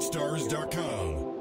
Stars.com.